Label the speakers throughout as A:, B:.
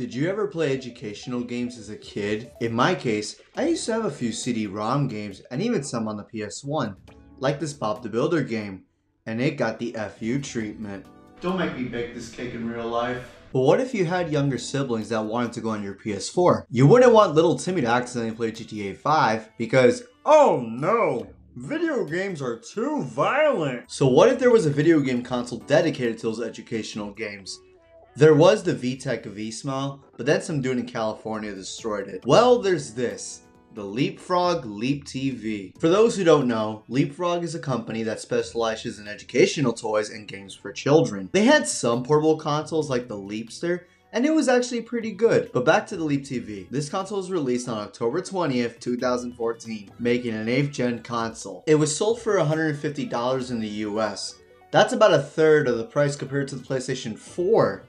A: Did you ever play educational games as a kid? In my case, I used to have a few CD-ROM games and even some on the PS1, like this Bob the Builder game, and it got the FU treatment. Don't make me bake this cake in real life. But what if you had younger siblings that wanted to go on your PS4? You wouldn't want little Timmy to accidentally play GTA 5 because, oh no, Video games are too violent. So what if there was a video game console dedicated to those educational games? There was the VTech V-Smile, but then some dude in California destroyed it. Well, there's this. The Leapfrog Leap TV. For those who don't know, Leapfrog is a company that specializes in educational toys and games for children. They had some portable consoles like the Leapster, and it was actually pretty good. But back to the Leap TV. This console was released on October 20th, 2014, making an 8th gen console. It was sold for $150 in the US. That's about a third of the price compared to the PlayStation 4.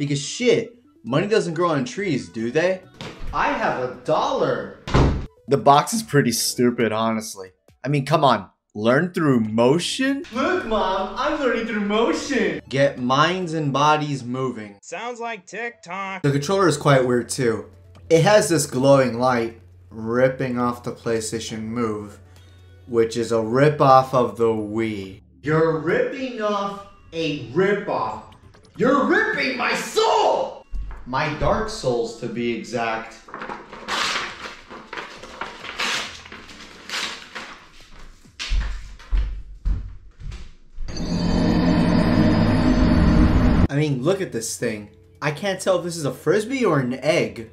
A: Because shit, money doesn't grow on trees, do they? I have a dollar! The box is pretty stupid, honestly. I mean, come on, Learn through motion?
B: Look, Mom, I'm learning through motion.
A: Get minds and bodies moving.
C: Sounds like TikTok.
A: The controller is quite weird too. It has this glowing light ripping off the PlayStation Move, which is a rip-off of the Wii.
B: You're ripping off a rip-off. You're ripping my soul!
A: My Dark Souls, to be exact. I mean, look at this thing. I can't tell if this is a frisbee or an egg.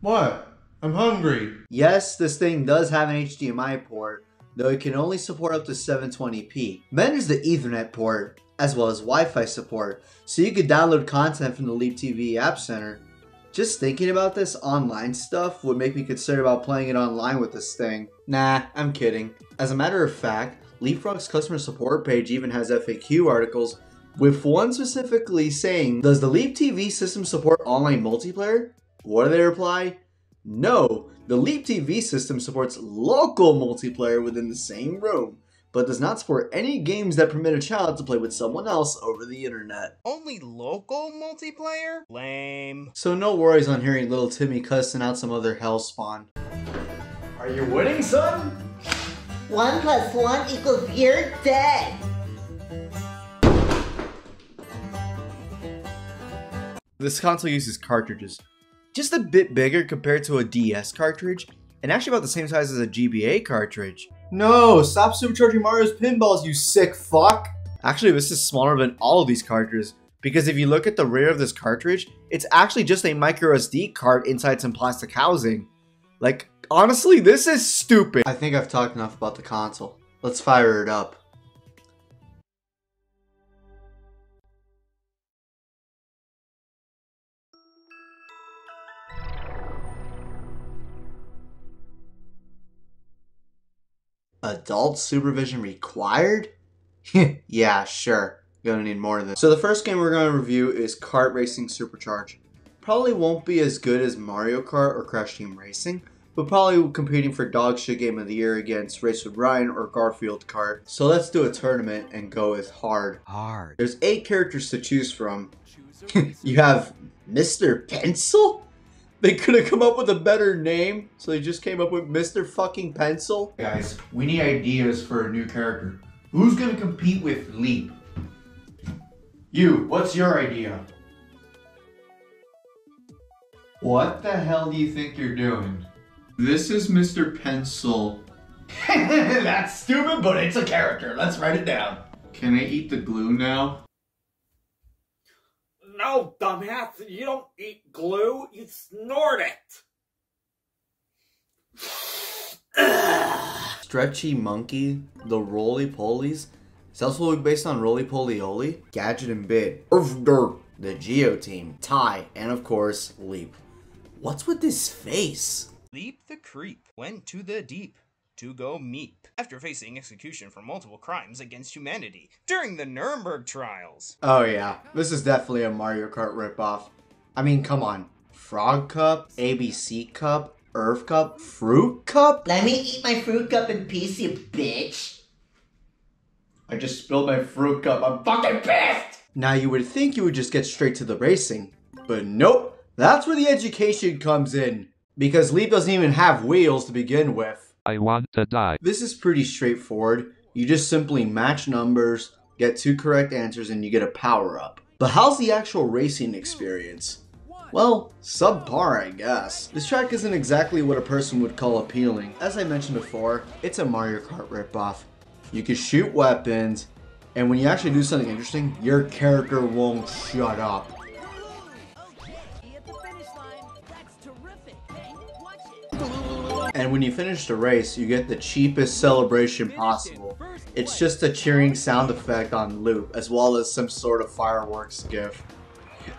B: What? I'm hungry.
A: Yes, this thing does have an HDMI port, though it can only support up to 720p. Then there's the Ethernet port, as well as Wi-Fi support, so you could download content from the Leap TV App Center. Just thinking about this online stuff would make me consider about playing it online with this thing. Nah, I'm kidding. As a matter of fact, Leapfrog's customer support page even has FAQ articles with one specifically saying, Does the Leap TV system support online multiplayer? What do they reply? No, the Leap TV system supports local multiplayer within the same room, but does not support any games that permit a child to play with someone else over the internet.
C: Only local multiplayer? Lame.
A: So no worries on hearing little Timmy cussing out some other hell spawn.
B: Are you winning, son?
D: One plus one equals you're dead.
A: This console uses cartridges just a bit bigger compared to a DS cartridge, and actually about the same size as a GBA cartridge. No, stop supercharging Mario's pinballs, you sick fuck! Actually, this is smaller than all of these cartridges, because if you look at the rear of this cartridge, it's actually just a micro SD card inside some plastic housing. Like, honestly, this is stupid. I think I've talked enough about the console. Let's fire it up. Adult supervision required? yeah, sure. Gonna need more of this. So the first game we're gonna review is Kart Racing Supercharge. Probably won't be as good as Mario Kart or Crash Team Racing, but probably competing for dog shit game of the year against Race with Ryan or Garfield Kart. So let's do a tournament and go with hard.
C: Hard.
A: There's eight characters to choose from. you have Mr. Pencil? They could have come up with a better name, so they just came up with Mr. Fucking Pencil.
B: Guys, we need ideas for a new character. Who's gonna compete with Leap? You, what's your idea? What the hell do you think you're doing?
A: This is Mr. Pencil.
B: That's stupid, but it's a character. Let's write it down.
A: Can I eat the glue now?
E: No, dumbass, you don't eat glue, you snort
A: it. Stretchy Monkey, the Roly Polies, it's also based on Rolie Polie Olie, Gadget and Bit, the Geo Team, Ty, and of course, Leap. What's with this face?
C: Leap the Creep went to the deep to go meep after facing execution for multiple crimes against humanity during the Nuremberg trials.
A: Oh yeah, this is definitely a Mario Kart ripoff. I mean, come on. Frog Cup, ABC Cup, Earth Cup, Fruit Cup?
D: Let me eat my fruit cup in peace, you bitch.
B: I just spilled my fruit cup. I'm fucking pissed!
A: Now you would think you would just get straight to the racing, but nope. That's where the education comes in. Because Leap doesn't even have wheels to begin with.
F: I want to die.
A: This is pretty straightforward. You just simply match numbers, get two correct answers, and you get a power up. But how's the actual racing experience? Well, subpar, I guess. This track isn't exactly what a person would call appealing. As I mentioned before, it's a Mario Kart ripoff. You can shoot weapons, and when you actually do something interesting, your character won't shut up. And when you finish the race, you get the cheapest celebration possible. It's just a cheering sound effect on loop, as well as some sort of fireworks gift.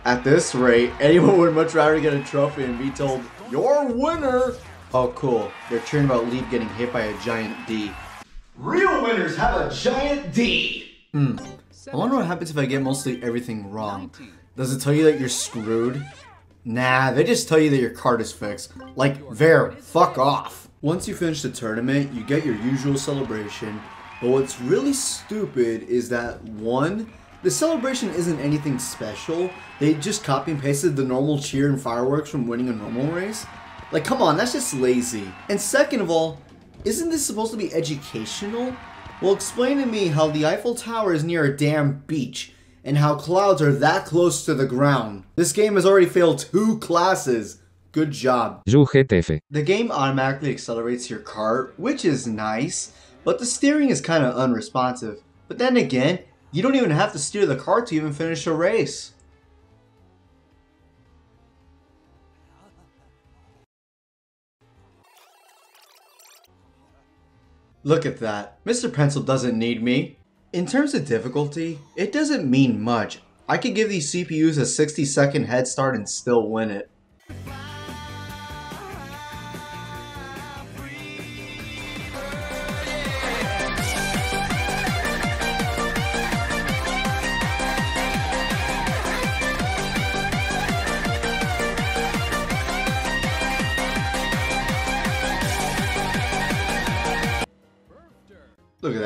A: At this rate, anyone would much rather get a trophy and be told, You're winner! Oh cool, they're cheering about Leap getting hit by a giant D.
B: Real winners have a giant D.
A: Hmm, I wonder what happens if I get mostly everything wrong. Does it tell you that you're screwed? Nah, they just tell you that your card is fixed. Like, there, fuck off. Once you finish the tournament, you get your usual celebration. But what's really stupid is that one, the celebration isn't anything special. They just copy and pasted the normal cheer and fireworks from winning a normal race. Like, come on, that's just lazy. And second of all, isn't this supposed to be educational? Well, explain to me how the Eiffel Tower is near a damn beach and how clouds are that close to the ground. This game has already failed two classes. Good job. The game automatically accelerates your cart, which is nice, but the steering is kind of unresponsive. But then again, you don't even have to steer the cart to even finish a race. Look at that. Mr. Pencil doesn't need me. In terms of difficulty, it doesn't mean much. I could give these CPUs a 60 second head start and still win it.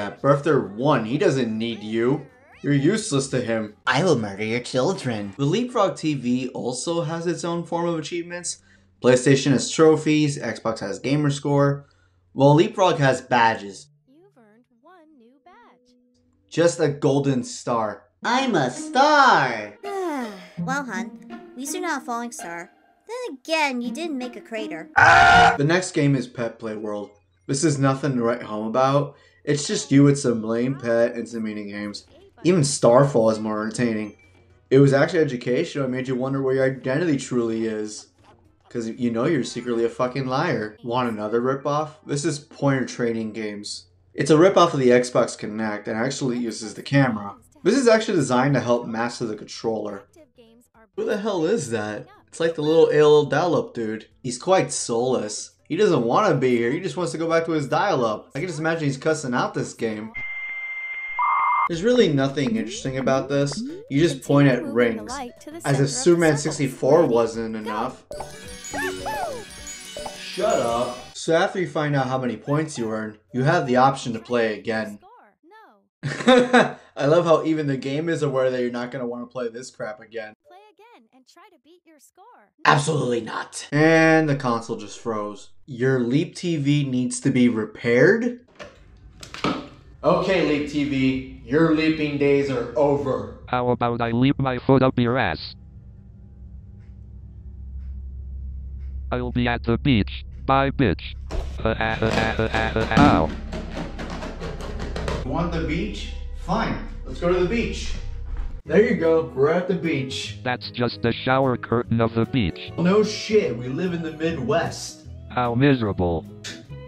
A: That, Birther 1, he doesn't need you. You're useless to him.
D: I will murder your children.
A: The Leapfrog TV also has its own form of achievements. PlayStation has trophies, Xbox has gamer score, while Leapfrog has badges.
G: You've earned one new badge.
A: Just a golden star.
D: I'm a star.
H: well, hun, at least you're not a falling star. Then again, you didn't make a crater.
A: The next game is Pet Play World. This is nothing to write home about. It's just you with some lame pet and some mini games. Even Starfall is more entertaining. It was actually educational. It made you wonder where your identity truly is. Because you know you're secretly a fucking liar. Want another ripoff? This is Pointer Training Games. It's a ripoff of the Xbox Kinect and actually uses the camera. This is actually designed to help master the controller. Who the hell is that? It's like the little AOL dial-up dude. He's quite soulless. He doesn't want to be here, he just wants to go back to his dial-up. I can just imagine he's cussing out this game. There's really nothing interesting about this. You just point at rings. As if Superman 64 wasn't enough. Shut up. So after you find out how many points you earn, you have the option to play again. I love how even the game is aware that you're not going to want to play this crap again.
G: Play again and try to beat your score.
A: Absolutely not. And the console just froze. Your Leap TV needs to be repaired? Okay, Leap TV, your leaping days are over.
F: How about I leap my foot up your ass? I'll be at the beach. Bye, bitch. Uh, uh, uh, ow.
A: Want the beach? Fine, let's go to the beach. There you go, we're at the beach.
F: That's just the shower curtain of the beach.
A: No shit, we live in the Midwest.
F: How miserable.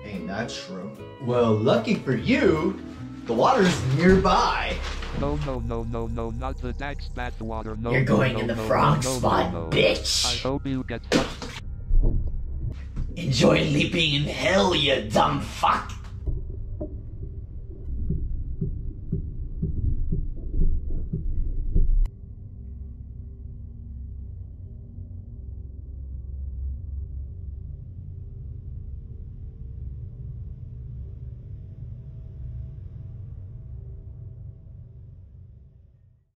A: Ain't that true? Well, lucky for you, the water's nearby.
F: No, no, no, no, no, not the Dax Bathwater. No,
D: You're going
F: no,
D: in the
F: no,
D: frog
F: no,
D: spot, bitch.
F: I hope you get.
D: Enjoy leaping in hell, you dumb fuck.